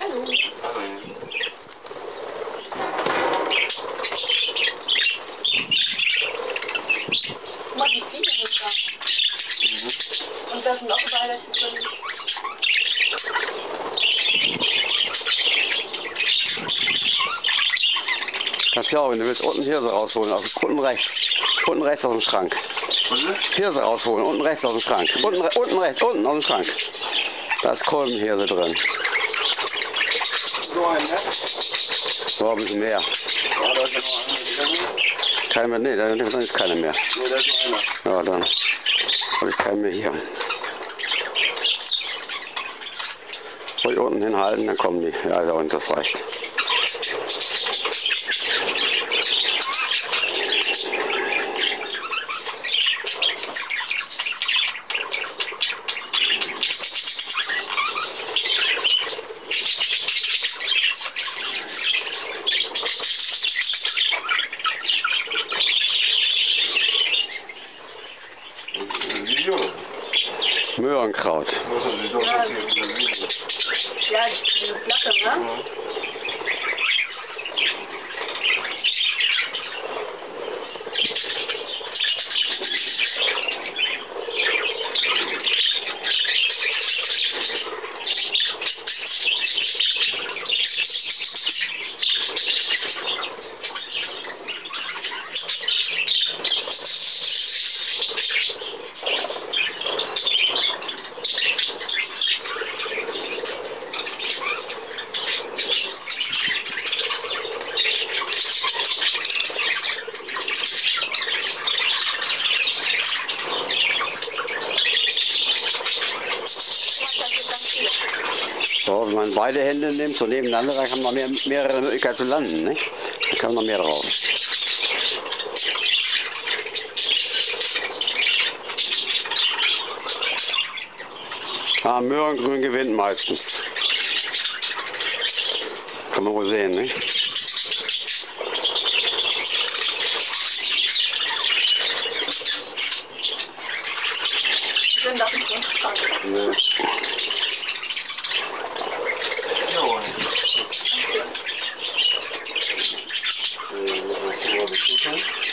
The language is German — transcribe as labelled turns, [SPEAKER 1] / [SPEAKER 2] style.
[SPEAKER 1] Hallo. Hallo. Guck mal, wie viele sind da. Und da sind auch überall welche drin.
[SPEAKER 2] Kannst ja auch, wenn du willst, unten hier so rausholen, aus dem Kunden rechts. Kunden rechts aus dem Schrank. Hirse rausholen, unten rechts aus dem Schrank. Unten, unten rechts, unten aus dem Schrank. Da ist Kolbenhirse drin.
[SPEAKER 3] So ein, ne?
[SPEAKER 2] So, ein bisschen mehr.
[SPEAKER 3] Ja, da ist noch einer.
[SPEAKER 2] Kein mehr, nee, da da ist keine mehr.
[SPEAKER 3] Nee, da ist noch einer.
[SPEAKER 2] Ja, dann habe ich keinen mehr hier. Ruhig unten hinhalten, dann kommen die. Ja, ja, und das reicht. Möhrenkraut.
[SPEAKER 1] Ja. diese Platte, ne?
[SPEAKER 2] So, wenn man beide Hände nimmt, so nebeneinander, dann kann man mehr, mehrere Möglichkeiten zu landen, nicht? Dann kann man noch mehr drauf. Ah, Möhrengrün gewinnt meistens. Kann man wohl sehen, nicht?
[SPEAKER 1] Sind das nicht so interessant.
[SPEAKER 2] Nee. World Decision.